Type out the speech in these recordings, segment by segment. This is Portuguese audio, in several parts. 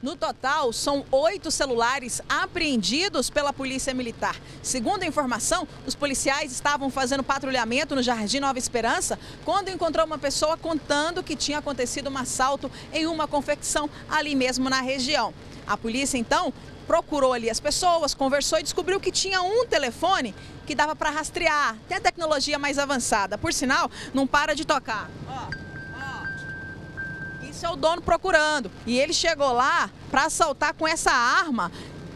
No total, são oito celulares apreendidos pela Polícia Militar. Segundo a informação, os policiais estavam fazendo patrulhamento no Jardim Nova Esperança quando encontrou uma pessoa contando que tinha acontecido um assalto em uma confecção ali mesmo na região. A polícia, então, procurou ali as pessoas, conversou e descobriu que tinha um telefone que dava para rastrear. Tem tecnologia mais avançada. Por sinal, não para de tocar. Isso é o dono procurando. E ele chegou lá para assaltar com essa arma,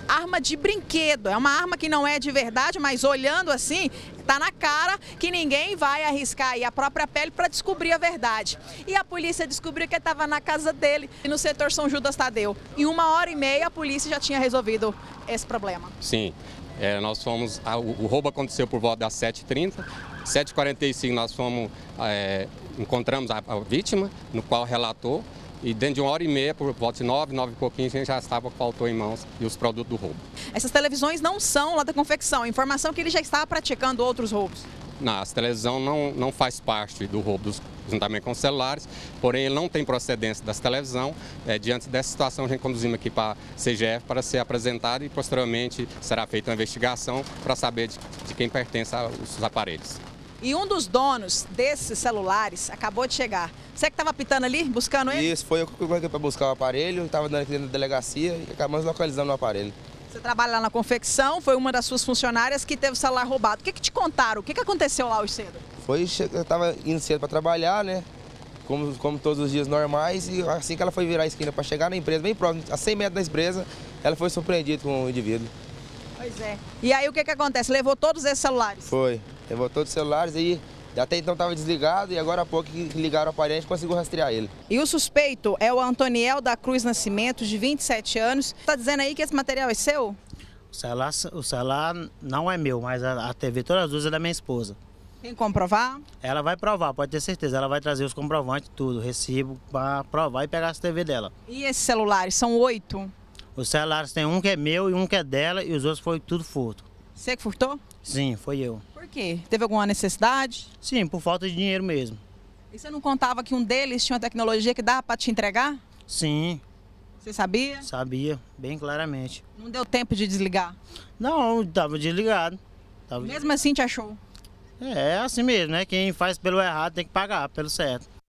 arma de brinquedo. É uma arma que não é de verdade, mas olhando assim, tá na cara que ninguém vai arriscar a própria pele para descobrir a verdade. E a polícia descobriu que estava na casa dele, no setor São Judas Tadeu. Em uma hora e meia, a polícia já tinha resolvido esse problema. Sim, é, nós fomos. O roubo aconteceu por volta das 7h30. 7h45 nós fomos. É, encontramos a, a, vítima, no qual relatou. E dentro de uma hora e meia, por volta de nove, nove e pouquinho, a gente já estava com o autor em mãos e os produtos do roubo. Essas televisões não são lá da confecção. Informação que ele já estava praticando outros roubos. Não, essa televisão não, não faz parte do roubo dos, juntamente com os celulares, porém ele não tem procedência dessa televisão. É, diante dessa situação, a gente conduzimos aqui para a CGF para ser apresentado e posteriormente será feita uma investigação para saber de, de quem pertence os aparelhos. E um dos donos desses celulares acabou de chegar. Você que estava pitando ali, buscando ele? Isso, foi eu que fui para buscar o aparelho, estava dando aqui dentro da delegacia e acabamos localizando o aparelho. Você trabalha lá na confecção, foi uma das suas funcionárias que teve o celular roubado. O que, que te contaram? O que, que aconteceu lá hoje cedo? Foi, eu estava indo cedo para trabalhar, né? Como, como todos os dias normais, e assim que ela foi virar a esquina para chegar na empresa, bem próximo, a 100 metros da empresa, ela foi surpreendida com o indivíduo. Pois é. E aí o que, que acontece? Levou todos esses celulares? Foi. Levou todos os celulares e até então estava desligado e agora há pouco que ligaram o aparelho a gente conseguiu rastrear ele. E o suspeito é o Antoniel da Cruz Nascimento, de 27 anos. Está dizendo aí que esse material é seu? O celular, o celular não é meu, mas a, a TV todas as duas é da minha esposa. Tem comprovar? Ela vai provar, pode ter certeza. Ela vai trazer os comprovantes, tudo, recibo, para provar e pegar a TV dela. E esses celulares? São oito? Os celulares tem um que é meu e um que é dela e os outros foi tudo furto. Você que furtou? Sim, foi eu. Por quê? Teve alguma necessidade? Sim, por falta de dinheiro mesmo. E você não contava que um deles tinha uma tecnologia que dava para te entregar? Sim. Você sabia? Sabia, bem claramente. Não deu tempo de desligar? Não, estava desligado. Tava... Mesmo assim te achou? É, é assim mesmo, né? Quem faz pelo errado tem que pagar pelo certo.